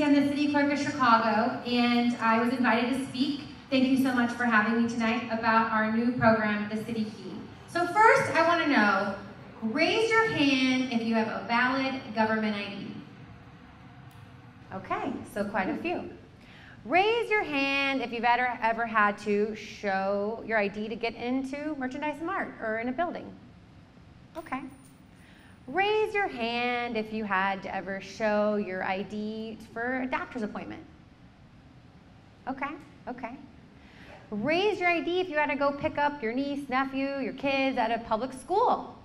I'm the City Clerk of Chicago, and I was invited to speak. Thank you so much for having me tonight about our new program, the City Key. So first, I want to know, raise your hand if you have a valid government ID. Okay, so quite a few. Raise your hand if you've ever, ever had to show your ID to get into Merchandise Mart or in a building. Okay. Raise your hand if you had to ever show your ID for a doctor's appointment. Okay, okay. Raise your ID if you had to go pick up your niece, nephew, your kids at a public school.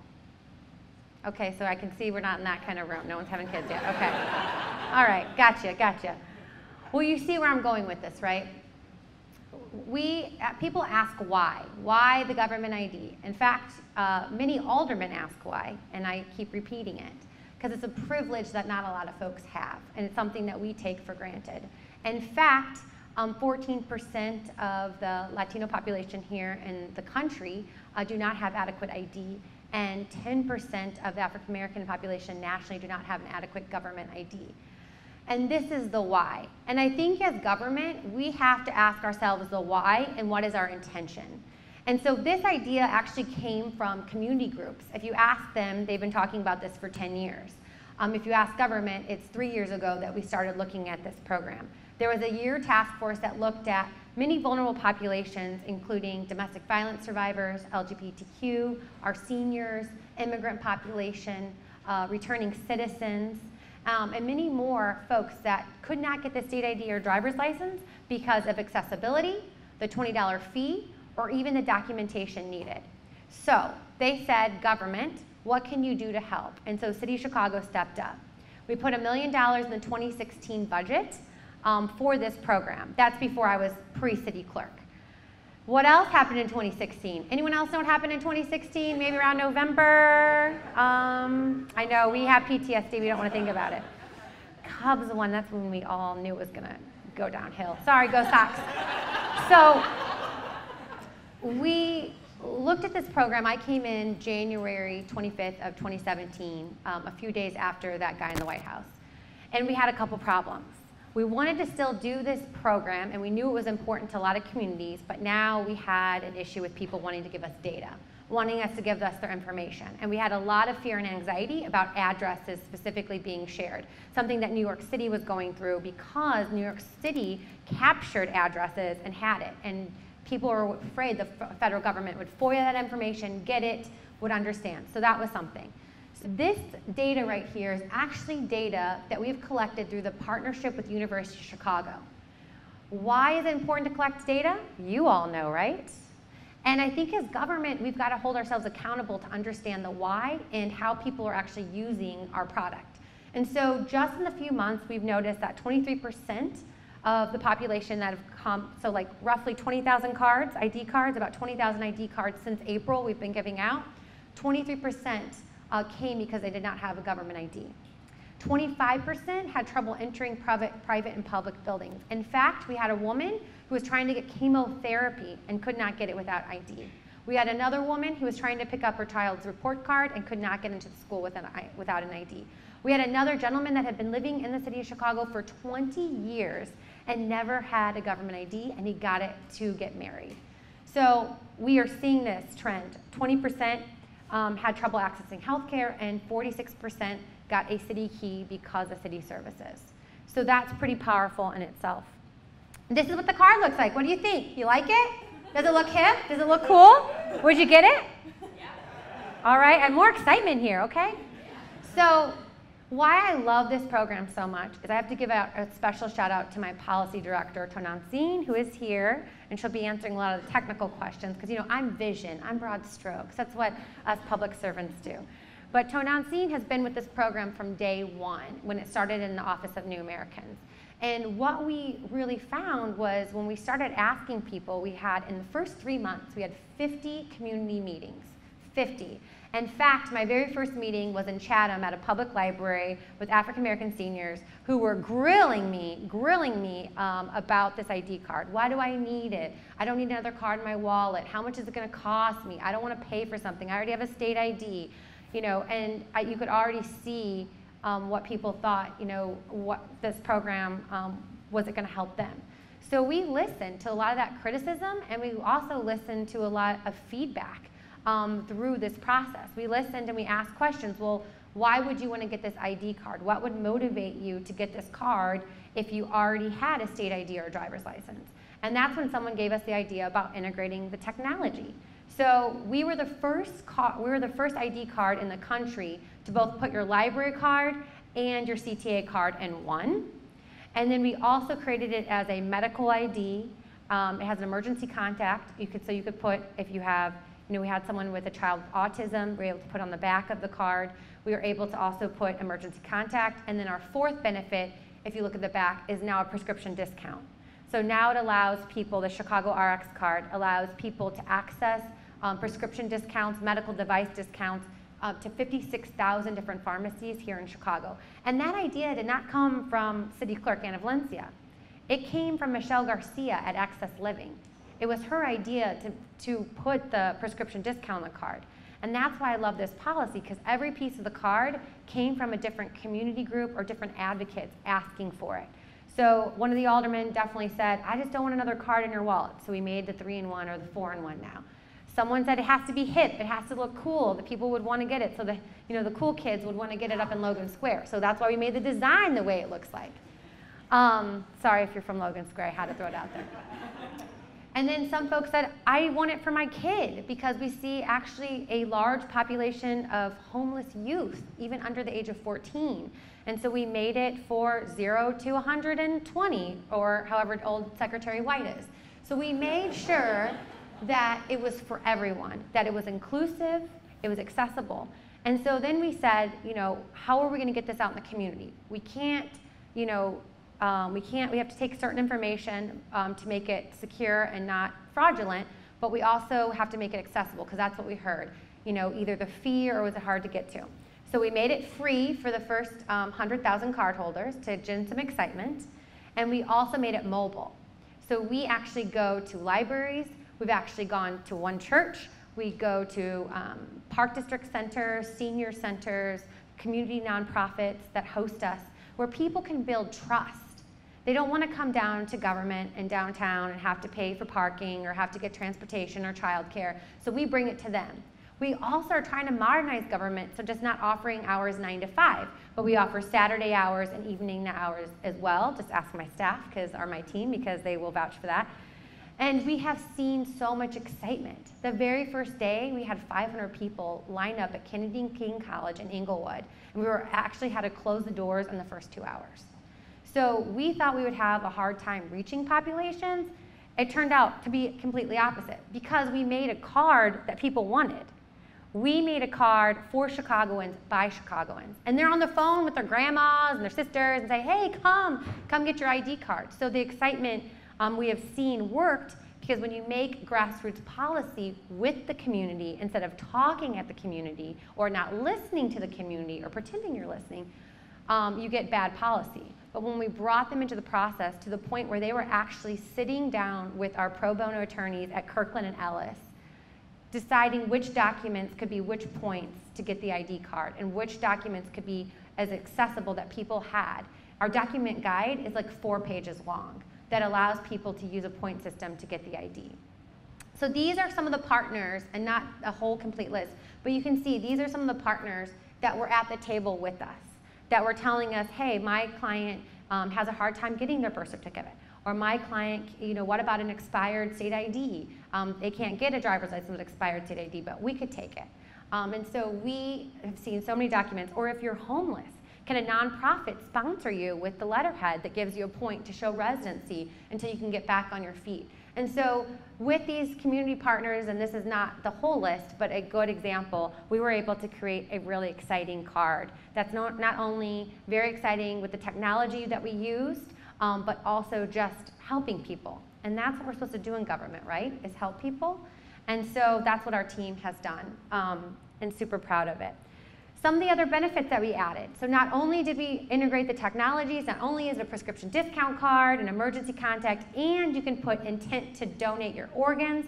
Okay, so I can see we're not in that kind of room. No one's having kids yet. Okay. All right, gotcha, gotcha. Well, you see where I'm going with this, right? We, uh, people ask why. Why the government ID? In fact, uh, many aldermen ask why, and I keep repeating it, because it's a privilege that not a lot of folks have, and it's something that we take for granted. In fact, 14% um, of the Latino population here in the country uh, do not have adequate ID, and 10% of the African American population nationally do not have an adequate government ID. And this is the why. And I think as government, we have to ask ourselves the why and what is our intention. And so this idea actually came from community groups. If you ask them, they've been talking about this for 10 years. Um, if you ask government, it's three years ago that we started looking at this program. There was a year task force that looked at many vulnerable populations, including domestic violence survivors, LGBTQ, our seniors, immigrant population, uh, returning citizens, um, and many more folks that could not get the state ID or driver's license because of accessibility, the $20 fee, or even the documentation needed. So they said, government, what can you do to help? And so City Chicago stepped up. We put a million dollars in the 2016 budget um, for this program. That's before I was pre-city clerk. What else happened in 2016? Anyone else know what happened in 2016? Maybe around November? Um, I know we have PTSD, we don't want to think about it. Cubs won, that's when we all knew it was going to go downhill. Sorry, go Sox. so we looked at this program. I came in January 25th of 2017, um, a few days after that guy in the White House. And we had a couple problems. We wanted to still do this program, and we knew it was important to a lot of communities, but now we had an issue with people wanting to give us data, wanting us to give us their information. And we had a lot of fear and anxiety about addresses specifically being shared, something that New York City was going through because New York City captured addresses and had it. And people were afraid the federal government would FOIA that information, get it, would understand. So that was something. This data right here is actually data that we've collected through the partnership with University of Chicago. Why is it important to collect data? You all know, right? And I think as government, we've got to hold ourselves accountable to understand the why and how people are actually using our product. And so just in the few months, we've noticed that 23% of the population that have come, so like roughly 20,000 cards, ID cards, about 20,000 ID cards since April we've been giving out, 23% uh, came because they did not have a government ID. 25% had trouble entering private, private and public buildings. In fact, we had a woman who was trying to get chemotherapy and could not get it without ID. We had another woman who was trying to pick up her child's report card and could not get into the school without an ID. We had another gentleman that had been living in the city of Chicago for 20 years and never had a government ID, and he got it to get married. So we are seeing this trend. 20% um, had trouble accessing healthcare, and 46% got a city key because of city services. So that's pretty powerful in itself. This is what the card looks like. What do you think? You like it? Does it look hip? Does it look cool? Where'd you get it? All right, and more excitement here, okay? So why I love this program so much is I have to give out a special shout out to my policy director, Tonan Singh, who is here, and she'll be answering a lot of the technical questions because, you know, I'm vision, I'm broad strokes. That's what us public servants do. But Tonantzin has been with this program from day one when it started in the Office of New Americans. And what we really found was when we started asking people, we had, in the first three months, we had 50 community meetings, 50. In fact, my very first meeting was in Chatham at a public library with African American seniors who were grilling me, grilling me um, about this ID card. Why do I need it? I don't need another card in my wallet. How much is it going to cost me? I don't want to pay for something. I already have a state ID. You know, and I, you could already see um, what people thought, you know, what this program, um, was it gonna help them? So we listened to a lot of that criticism and we also listened to a lot of feedback um, through this process. We listened and we asked questions. Well, why would you want to get this ID card? What would motivate you to get this card if you already had a state ID or a driver's license? And that's when someone gave us the idea about integrating the technology. So we were the first we were the first ID card in the country to both put your library card and your CTA card in one. And then we also created it as a medical ID. Um, it has an emergency contact. You could so you could put if you have you know we had someone with a child with autism. We were able to put on the back of the card. We were able to also put emergency contact. And then our fourth benefit, if you look at the back, is now a prescription discount. So now it allows people, the Chicago RX card allows people to access um, prescription discounts, medical device discounts, up to 56,000 different pharmacies here in Chicago. And that idea did not come from City Clerk Anna Valencia. It came from Michelle Garcia at Access Living. It was her idea to, to put the prescription discount on the card. And that's why I love this policy, because every piece of the card came from a different community group or different advocates asking for it. So one of the aldermen definitely said, I just don't want another card in your wallet. So we made the three in one or the four in one now. Someone said it has to be hip, it has to look cool, that people would want to get it, so the, you know, the cool kids would want to get it up in Logan Square. So that's why we made the design the way it looks like. Um, sorry if you're from Logan Square, I had to throw it out there. And then some folks said, I want it for my kid because we see actually a large population of homeless youth, even under the age of 14. And so we made it for 0 to 120, or however old Secretary White is. So we made sure that it was for everyone, that it was inclusive, it was accessible. And so then we said, you know, how are we going to get this out in the community? We can't, you know, um, we can't, we have to take certain information um, to make it secure and not fraudulent, but we also have to make it accessible because that's what we heard. You know, either the fee or was it hard to get to. So we made it free for the first um, 100,000 cardholders to generate some excitement. And we also made it mobile. So we actually go to libraries. We've actually gone to one church. We go to um, park district centers, senior centers, community nonprofits that host us, where people can build trust they don't want to come down to government and downtown and have to pay for parking or have to get transportation or childcare. So we bring it to them. We also are trying to modernize government, so just not offering hours nine to five, but we offer Saturday hours and evening hours as well. Just ask my staff because are my team because they will vouch for that. And we have seen so much excitement. The very first day, we had 500 people line up at Kennedy King College in Englewood, and we were actually had to close the doors in the first two hours. So we thought we would have a hard time reaching populations. It turned out to be completely opposite because we made a card that people wanted. We made a card for Chicagoans by Chicagoans. And they're on the phone with their grandmas and their sisters and say, hey, come, come get your ID card. So the excitement um, we have seen worked because when you make grassroots policy with the community instead of talking at the community or not listening to the community or pretending you're listening, um, you get bad policy. But when we brought them into the process to the point where they were actually sitting down with our pro bono attorneys at Kirkland and Ellis, deciding which documents could be which points to get the ID card and which documents could be as accessible that people had. Our document guide is like four pages long that allows people to use a point system to get the ID. So these are some of the partners, and not a whole complete list, but you can see these are some of the partners that were at the table with us that were telling us, hey, my client um, has a hard time getting their birth certificate. Or my client, you know, what about an expired state ID? Um, they can't get a driver's license with expired state ID, but we could take it. Um, and so we have seen so many documents. Or if you're homeless, can a nonprofit sponsor you with the letterhead that gives you a point to show residency until you can get back on your feet? And so with these community partners, and this is not the whole list, but a good example, we were able to create a really exciting card that's not, not only very exciting with the technology that we used, um, but also just helping people. And that's what we're supposed to do in government, right? Is help people. And so that's what our team has done, um, and super proud of it. Some of the other benefits that we added. So not only did we integrate the technologies, not only is it a prescription discount card, an emergency contact, and you can put intent to donate your organs,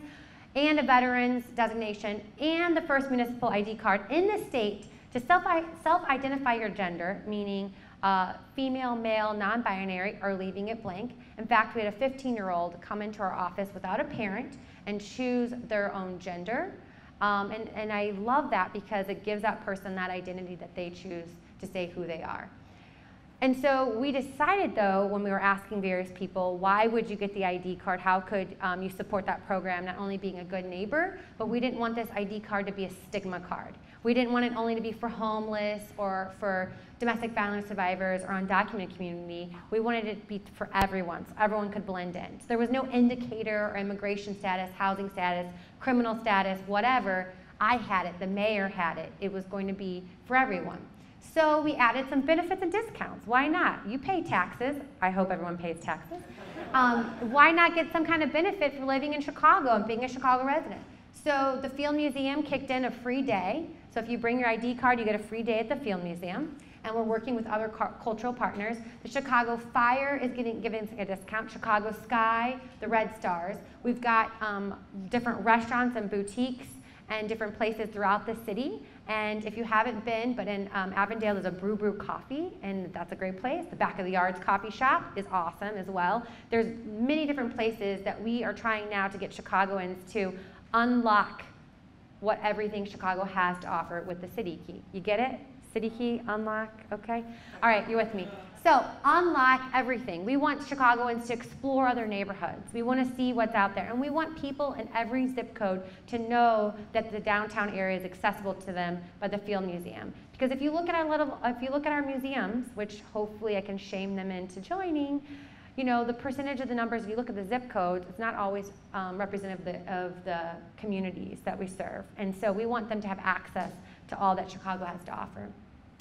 and a veteran's designation, and the first municipal ID card in the state To self-identify your gender, meaning uh, female, male, non-binary, or leaving it blank. In fact, we had a 15-year-old come into our office without a parent and choose their own gender. Um, and, and I love that because it gives that person that identity that they choose to say who they are. And so we decided, though, when we were asking various people, why would you get the ID card? How could um, you support that program, not only being a good neighbor, but we didn't want this ID card to be a stigma card. We didn't want it only to be for homeless or for domestic violence survivors or undocumented community. We wanted it to be for everyone, so everyone could blend in. So there was no indicator or immigration status, housing status, criminal status, whatever. I had it, the mayor had it. It was going to be for everyone. So we added some benefits and discounts. Why not? You pay taxes. I hope everyone pays taxes. Um, why not get some kind of benefit for living in Chicago and being a Chicago resident? So the Field Museum kicked in a free day. So if you bring your ID card, you get a free day at the Field Museum. And we're working with other cultural partners. The Chicago Fire is getting given a discount. Chicago Sky, the Red Stars. We've got um, different restaurants and boutiques and different places throughout the city. And if you haven't been, but in um, Avondale there's a Brew Brew Coffee, and that's a great place. The Back of the Yards Coffee Shop is awesome as well. There's many different places that we are trying now to get Chicagoans to unlock what everything Chicago has to offer with the city key. You get it? City key, unlock, okay? All right, you're with me. So unlock everything. We want Chicagoans to explore other neighborhoods. We want to see what's out there. And we want people in every zip code to know that the downtown area is accessible to them by the Field Museum. Because if you look at our little, if you look at our museums, which hopefully I can shame them into joining, you know, the percentage of the numbers, if you look at the zip codes, it's not always um, representative of the, of the communities that we serve. And so we want them to have access to all that Chicago has to offer.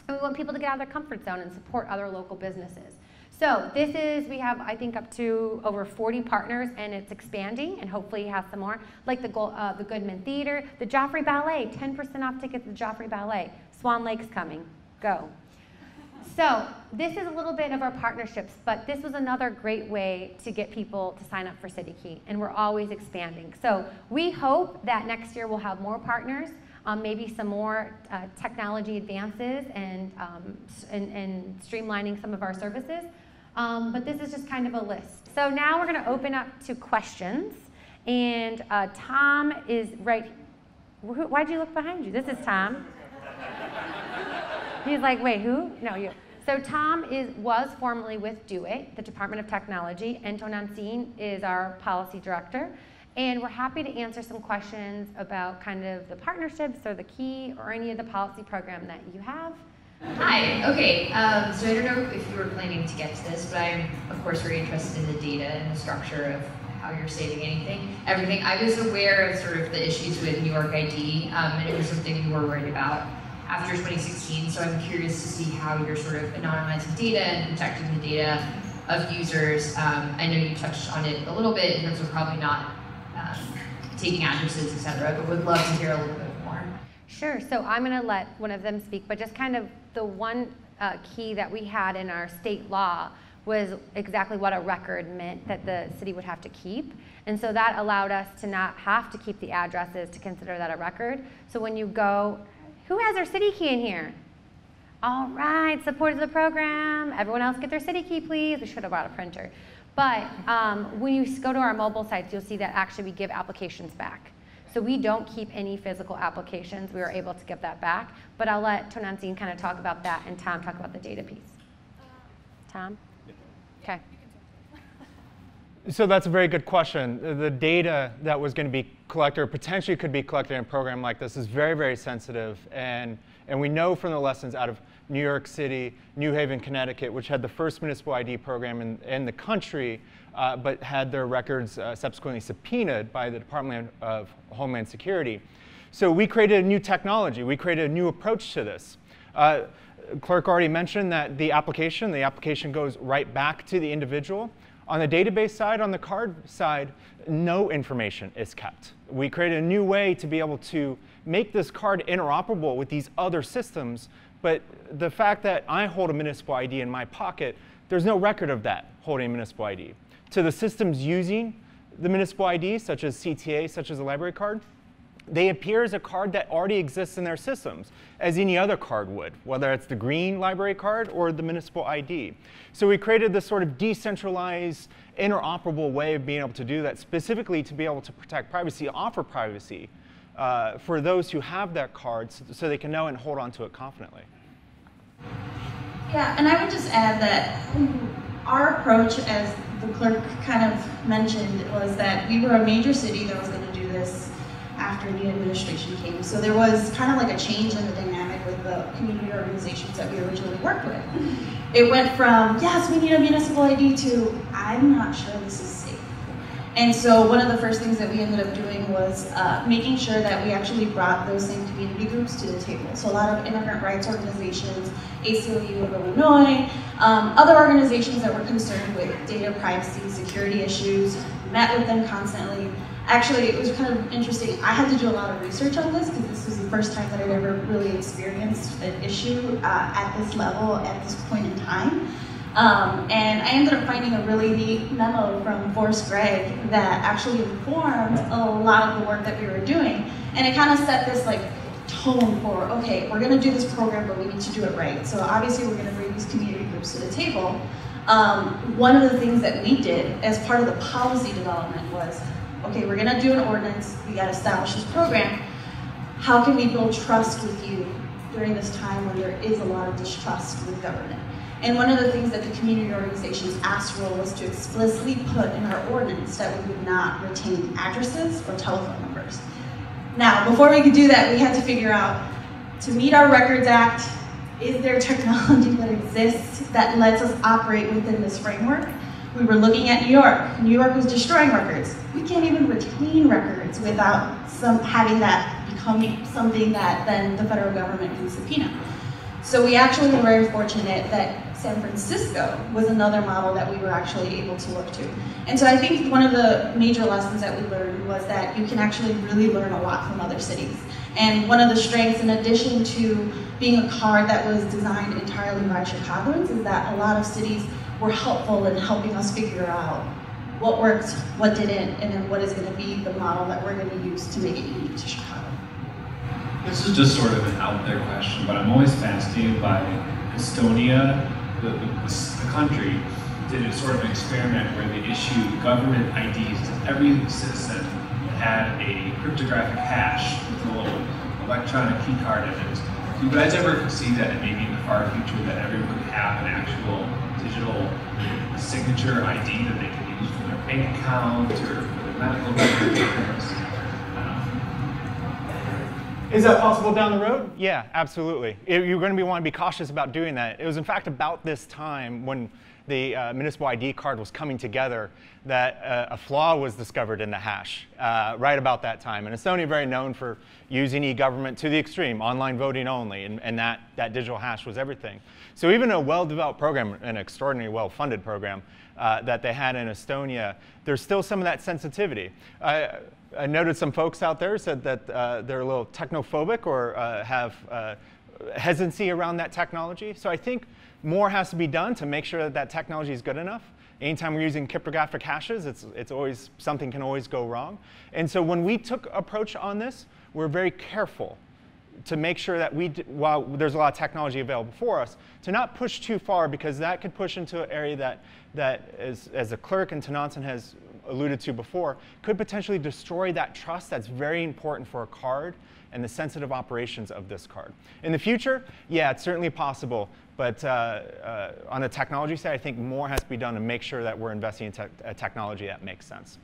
And we want people to get out of their comfort zone and support other local businesses. So this is, we have, I think, up to over 40 partners, and it's expanding, and hopefully have some more, like the, uh, the Goodman Theater, the Joffrey Ballet, 10% off tickets to the Joffrey Ballet. Swan Lake's coming. Go. So this is a little bit of our partnerships, but this was another great way to get people to sign up for CityKey, and we're always expanding. So we hope that next year we'll have more partners um, maybe some more uh, technology advances and, um, and, and, streamlining some of our services. Um, but this is just kind of a list. So now we're going to open up to questions. And uh, Tom is right. Why'd you look behind you? This is Tom. He's like, wait, who? No, you. So Tom is, was formerly with DoIT, the Department of Technology, and Tonantzin is our policy director. And we're happy to answer some questions about kind of the partnerships or the key or any of the policy program that you have. Hi, okay, um, so I don't know if you were planning to get to this, but I'm of course very interested in the data and the structure of how you're saving anything, everything. I was aware of sort of the issues with New York ID, um, and it was something you were worried about after 2016, so I'm curious to see how you're sort of anonymizing data and protecting the data of users. Um, I know you touched on it a little bit in terms of probably not um, taking addresses, et cetera, but would love to hear a little bit more. Sure, so I'm gonna let one of them speak, but just kind of the one uh, key that we had in our state law was exactly what a record meant that the city would have to keep. And so that allowed us to not have to keep the addresses to consider that a record. So when you go, who has their city key in here? All right, support of the program. Everyone else get their city key, please. We should have brought a printer. But um, when you go to our mobile sites, you'll see that actually we give applications back. So we don't keep any physical applications. We are able to give that back. But I'll let Tonantzin kind of talk about that and Tom talk about the data piece. Tom? Okay. So that's a very good question. The data that was going to be collected or potentially could be collected in a program like this is very, very sensitive. And, and we know from the lessons out of New York City, New Haven, Connecticut, which had the first municipal ID program in, in the country, uh, but had their records uh, subsequently subpoenaed by the Department of Homeland Security. So we created a new technology. We created a new approach to this. Uh, Clerk already mentioned that the application, the application goes right back to the individual. On the database side, on the card side, no information is kept. We created a new way to be able to make this card interoperable with these other systems but the fact that I hold a municipal ID in my pocket, there's no record of that holding a municipal ID. To the systems using the municipal ID, such as CTA, such as a library card, they appear as a card that already exists in their systems, as any other card would, whether it's the green library card or the municipal ID. So we created this sort of decentralized, interoperable way of being able to do that, specifically to be able to protect privacy, offer privacy uh, for those who have that card so, so they can know and hold on to it confidently. Yeah, and I would just add that our approach, as the clerk kind of mentioned, was that we were a major city that was going to do this after new administration came. So there was kind of like a change in the dynamic with the community organizations that we originally worked with. It went from, yes, we need a municipal ID to, I'm not sure this is safe. And so one of the first things that we ended up doing was uh, making sure that we actually brought those same community groups to the table. So a lot of immigrant rights organizations, ACLU of Illinois, um, other organizations that were concerned with data privacy, security issues, met with them constantly, actually, it was kind of interesting. I had to do a lot of research on this because this was the first time that I'd ever really experienced an issue uh, at this level at this point in time. Um, and I ended up finding a really neat memo from Forest Gregg that actually informed a lot of the work that we were doing. And it kind of set this like tone for, okay, we're gonna do this program, but we need to do it right. So obviously we're gonna bring these community groups to the table. Um, one of the things that we did as part of the policy development was okay, we're gonna do an ordinance, we gotta establish this program. How can we build trust with you during this time when there is a lot of distrust with government? And one of the things that the community organizations asked for was to explicitly put in our ordinance that we would not retain addresses or telephone numbers. Now, before we could do that, we had to figure out, to meet our Records Act, is there technology that exists that lets us operate within this framework? We were looking at New York. New York was destroying records. We can't even retain records without some having that become something that then the federal government can subpoena. So we actually were very fortunate that San Francisco was another model that we were actually able to look to. And so I think one of the major lessons that we learned was that you can actually really learn a lot from other cities. And one of the strengths, in addition to being a card that was designed entirely by Chicagoans, is that a lot of cities were helpful in helping us figure out what worked, what didn't, and then what is going to be the model that we're going to use to make it unique to Chicago. This is just sort of an out there question, but I'm always fascinated by Estonia, the, the, the country did a sort of an experiment where they issued government IDs to every citizen that had a cryptographic hash with a little electronic key card in it. Do you guys ever see that maybe in the far future that everyone could have an actual digital signature ID that they can use for their bank account or for their medical records. Um, Is that possible down the road? Yeah, absolutely. It, you're going to be want to be cautious about doing that. It was in fact about this time when the uh, municipal ID card was coming together that uh, a flaw was discovered in the hash uh, right about that time. And Estonia very known for using e-government to the extreme, online voting only, and, and that, that digital hash was everything. So even a well-developed program, an extraordinarily well-funded program uh, that they had in Estonia, there's still some of that sensitivity. I noted some folks out there said that uh, they're a little technophobic or uh, have hesitancy around that technology. So I think more has to be done to make sure that that technology is good enough. Anytime we're using cryptographic hashes, it's, it's always, something can always go wrong. And so when we took approach on this, we're very careful to make sure that we, while there's a lot of technology available for us, to not push too far because that could push into an area that, that as, as the clerk and Tonantzin has alluded to before, could potentially destroy that trust that's very important for a card and the sensitive operations of this card. In the future, yeah, it's certainly possible, but uh, uh, on the technology side, I think more has to be done to make sure that we're investing in te technology that makes sense.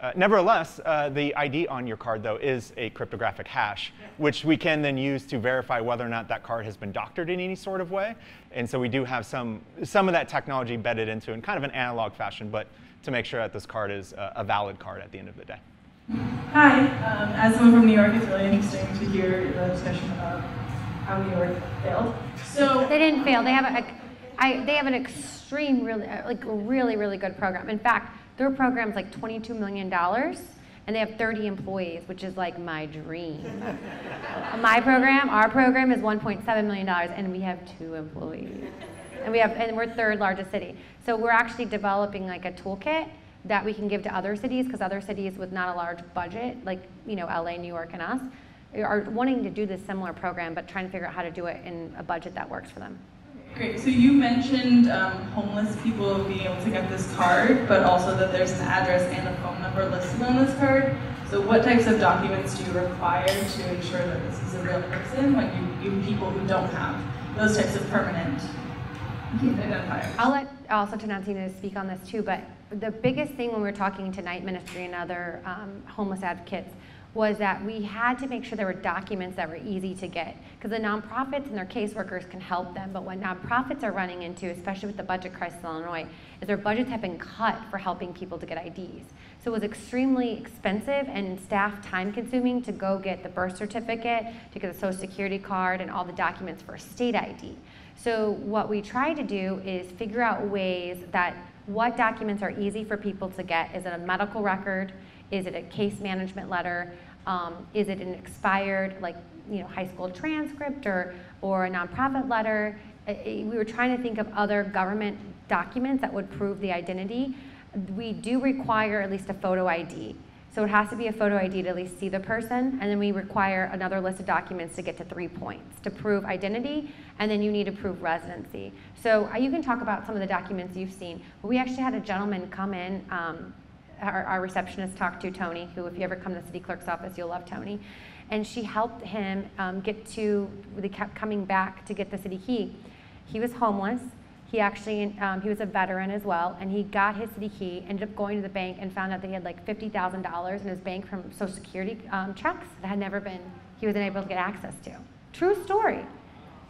Uh, nevertheless, uh, the ID on your card, though, is a cryptographic hash, which we can then use to verify whether or not that card has been doctored in any sort of way. And so we do have some, some of that technology embedded into in kind of an analog fashion, but to make sure that this card is a, a valid card at the end of the day. Hi. Um, as someone from New York, it's really interesting to hear the discussion about how New York failed. So they didn't fail. They have a, a I, they have an extreme, really, uh, like really, really good program. In fact, their program's like $22 million, and they have 30 employees, which is like my dream. my program, our program is $1.7 million, and we have two employees. And we have, and we're third largest city. So we're actually developing like a toolkit that we can give to other cities, because other cities with not a large budget, like, you know, LA, New York, and us, are wanting to do this similar program, but trying to figure out how to do it in a budget that works for them. Great. So you mentioned um, homeless people being able to get this card, but also that there's an address and a phone number listed on this card. So what types of documents do you require to ensure that this is a real person when you, you people who don't have those types of permanent identifiers? I'll let also Tonantzin speak on this too, but the biggest thing when we were talking to Night Ministry and other um, homeless advocates was that we had to make sure there were documents that were easy to get because the nonprofits and their caseworkers can help them but what nonprofits are running into especially with the budget crisis in illinois is their budgets have been cut for helping people to get ids so it was extremely expensive and staff time consuming to go get the birth certificate to get the social security card and all the documents for a state id so what we try to do is figure out ways that what documents are easy for people to get is it a medical record is it a case management letter? Um, is it an expired, like, you know, high school transcript or, or a nonprofit letter? we were trying to think of other government documents that would prove the identity. We do require at least a photo ID. So it has to be a photo ID to at least see the person, and then we require another list of documents to get to three points to prove identity, and then you need to prove residency. So uh, you can talk about some of the documents you've seen, but we actually had a gentleman come in um, our, our receptionist talked to Tony, who if you ever come to the city clerk's office, you'll love Tony. And she helped him um, get to, they kept coming back to get the city key. He was homeless. He actually, um, he was a veteran as well, and he got his city key, ended up going to the bank and found out that he had like $50,000 in his bank from Social Security um, checks that had never been, he was unable to get access to. True story.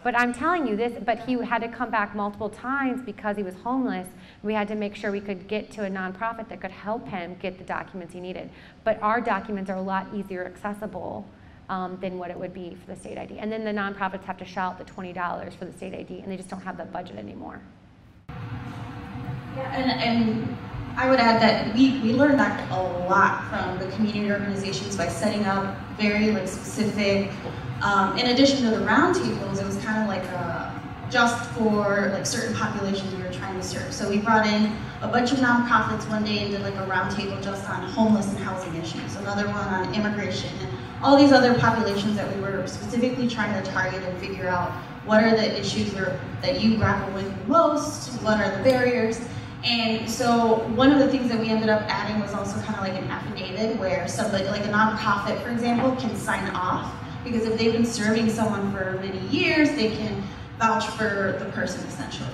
But I'm telling you this, but he had to come back multiple times because he was homeless. We had to make sure we could get to a nonprofit that could help him get the documents he needed. But our documents are a lot easier accessible um, than what it would be for the state ID. And then the nonprofits have to shell out the $20 for the state ID, and they just don't have that budget anymore. Yeah, and, and I would add that we, we learned that a lot from the community organizations by setting up very like specific um, in addition to the roundtables, it was kind of like a, just for like certain populations we were trying to serve. So we brought in a bunch of nonprofits one day and did like a roundtable just on homeless and housing issues, another one on immigration, and all these other populations that we were specifically trying to target and figure out what are the issues that you grapple with most, what are the barriers, and so one of the things that we ended up adding was also kind of like an affidavit where somebody, like a nonprofit, for example, can sign off because if they've been serving someone for many years, they can vouch for the person essentially.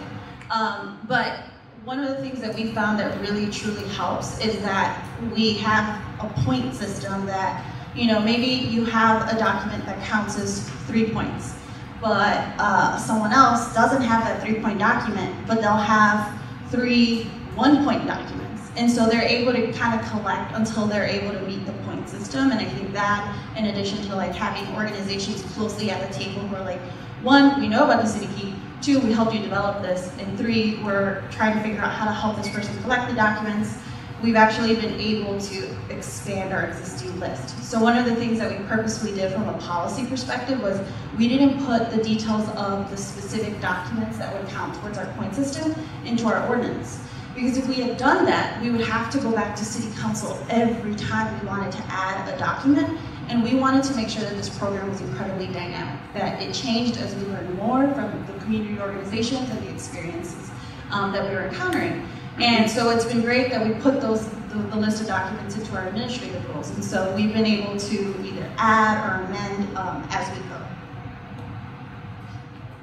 Um, but one of the things that we found that really truly helps is that we have a point system that, you know, maybe you have a document that counts as three points, but uh, someone else doesn't have that three point document, but they'll have three one point documents. And so they're able to kind of collect until they're able to meet the point system. And I think that, in addition to like having organizations closely at the table who are like, one, we know about the city key, two, we helped you develop this, and three, we're trying to figure out how to help this person collect the documents. We've actually been able to expand our existing list. So one of the things that we purposely did from a policy perspective was we didn't put the details of the specific documents that would count towards our point system into our ordinance. Because if we had done that, we would have to go back to city council every time we wanted to add a document. And we wanted to make sure that this program was incredibly dynamic, that it changed as we learned more from the community organizations and the experiences um, that we were encountering. And so it's been great that we put those the, the, list of documents into our administrative rules. And so we've been able to either add or amend um, as we go.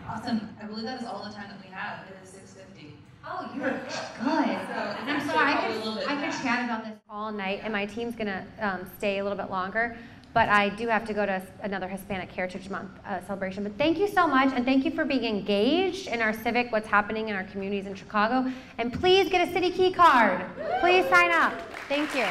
Awesome. I believe that is all the time that we have. Oh, you're good. And I'm sorry, I could, I could chat about this all night, and my team's gonna um, stay a little bit longer. But I do have to go to another Hispanic Heritage Month uh, celebration. But thank you so much, and thank you for being engaged in our civic, what's happening in our communities in Chicago. And please get a city key card. Please sign up. Thank you.